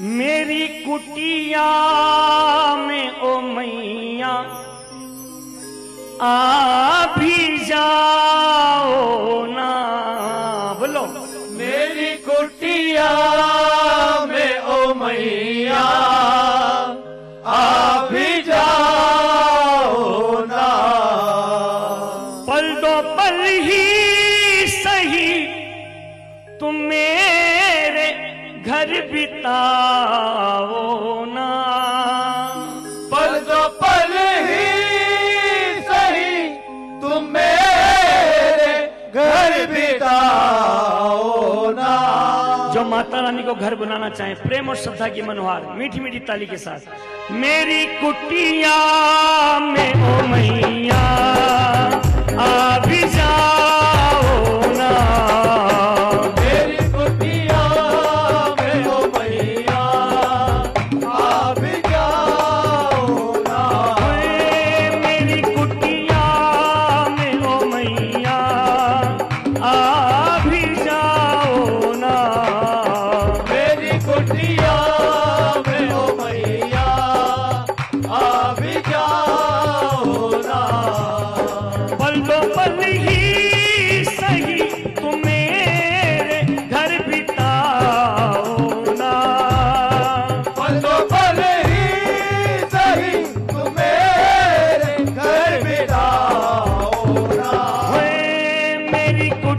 मेरी कुटिया में ओ मैया आ भी जाओ घर बिताओ ना। पल दो पल ही सही, तुम मेरे घर बिताओ ना। जो माता रानी को घर बनाना चाहे, प्रेम और श्रद्धा की मनोहार मीठी मीठी ताली के साथ, मेरी कुटिया में ओ मैया, आ भी जाओ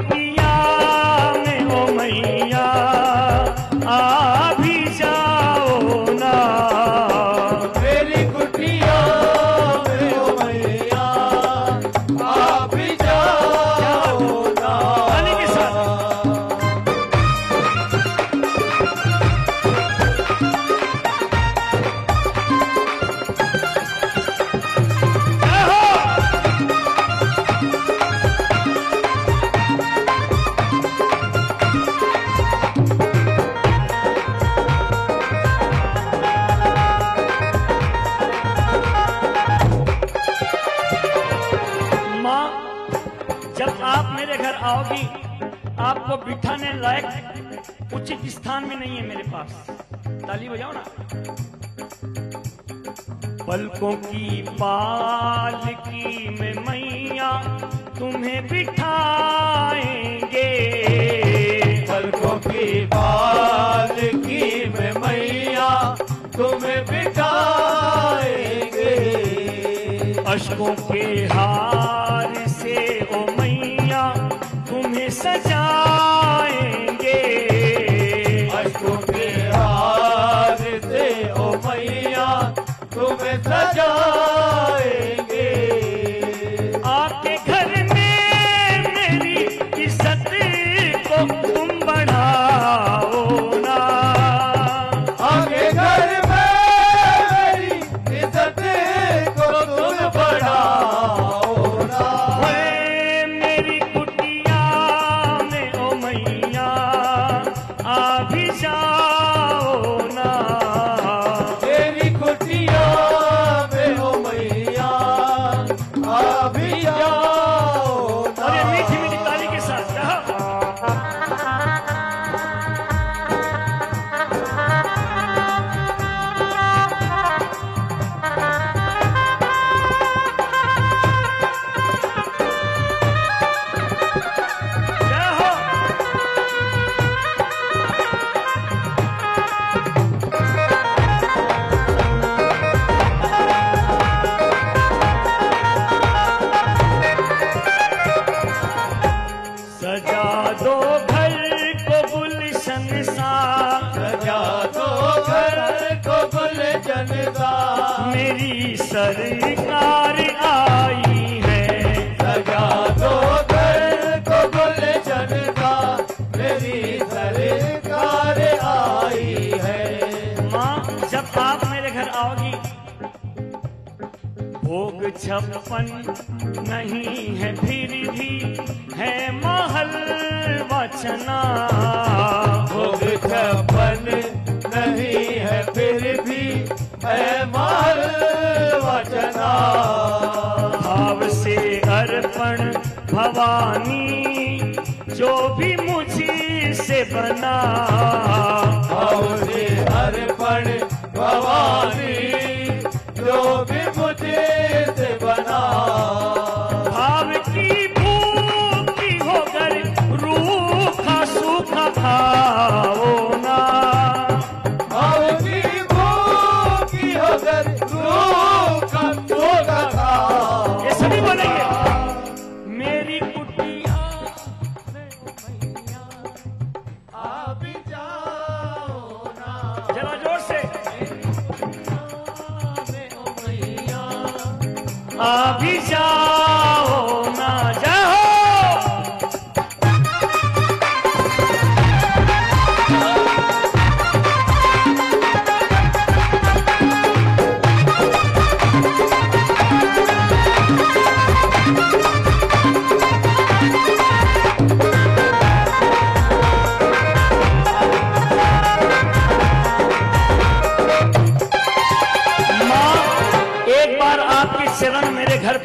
मेरी जब आप मेरे घर आओगी, आपको बिठाने लायक उचित स्थान में नहीं है मेरे पास। ताली बजाओ ना। पलकों की पालकी में मैया तुम्हें बिठाएँगे। पलकों की बाल की में मैया तुम्हें बिठाएँगे। अशकों के हार से ओ तुम्हें सरकार आई है। सजा दो घर को गुलशन सा मेरी सरकार आई है। माँ जब आप मेरे घर आओगी भोग छप्पन नहीं है फिर भी है महल वचना। भोग छप्पन भवानी अभी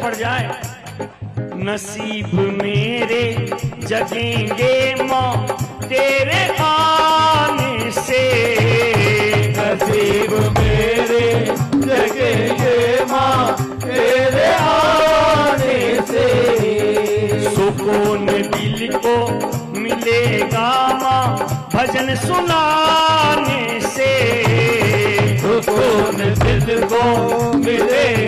पड़ जाए। नसीब मेरे जगेंगे माँ तेरे आने से। नसीब मेरे जगेंगे माँ तेरे आने से। सुकून दिल को मिलेगा माँ भजन सुनाने से। सुकून दिल को मिलेगा